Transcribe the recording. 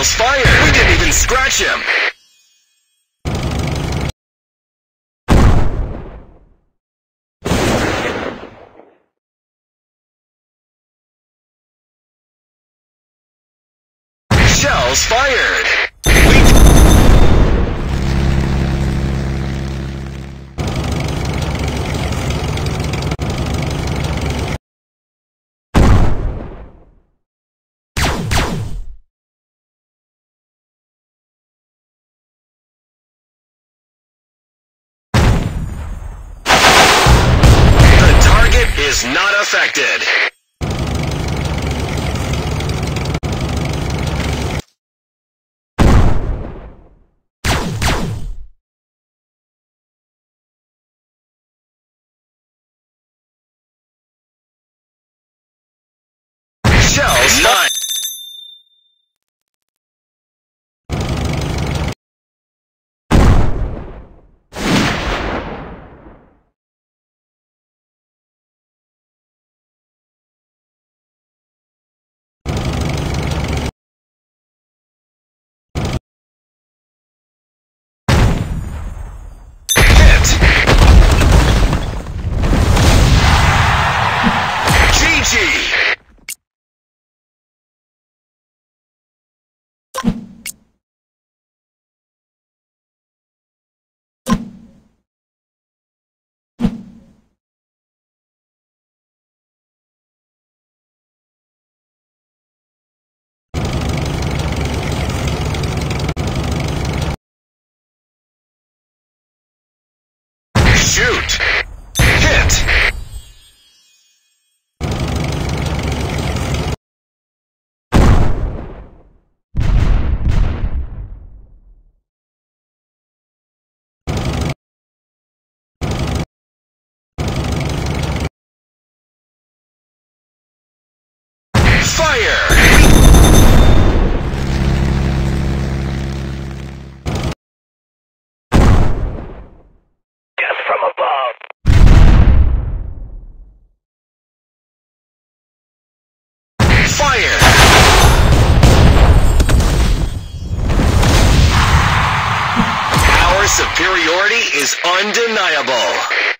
Shells fired! We didn't even scratch him! Shells fired! Is not affected. Shells from above. Fire! Our superiority is undeniable.